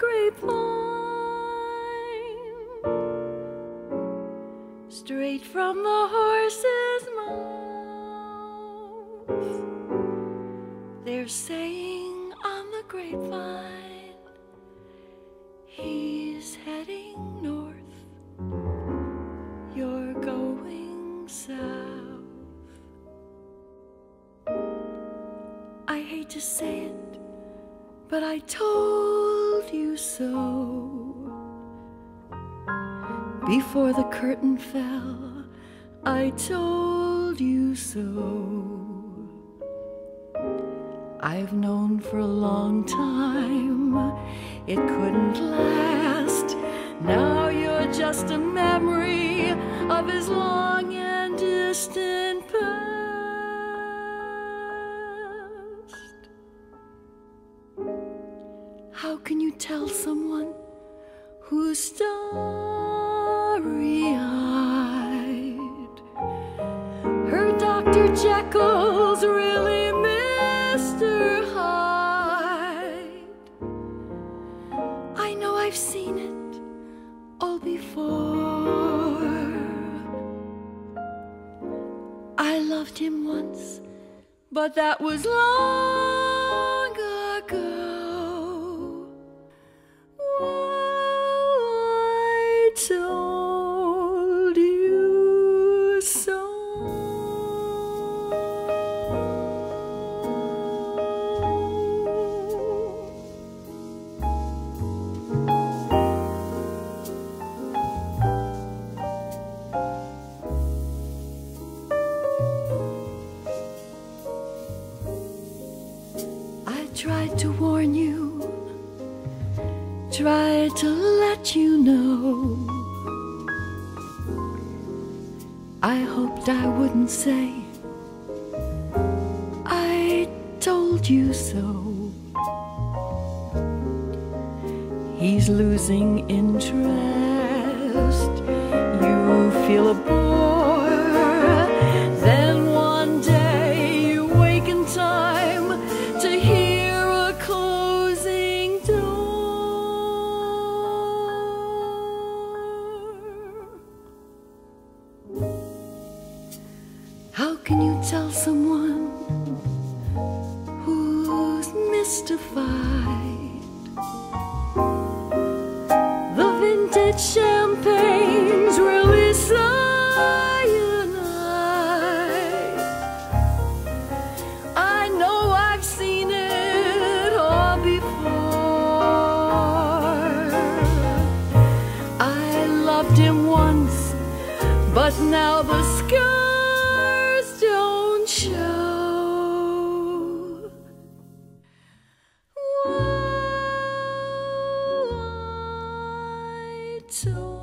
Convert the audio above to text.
grapevine, straight from the horse's mouth. They're saying on the grapevine, he's heading north, you're going south. I hate to say it but I told you so. Before the curtain fell, I told you so. I've known for a long time it couldn't last. Now you're just a memory of his long and distant past. How can you tell someone who's starry eyed? Her Dr. Jekyll's really Mr. Hyde. I know I've seen it all before. I loved him once, but that was long to warn you tried to let you know. I hoped I wouldn't say I told you so. He's losing interest. You feel a bore. How can you tell someone who's mystified? The vintage champagne's really cyanide. I know I've seen it all before. I loved him once, but now the scars too.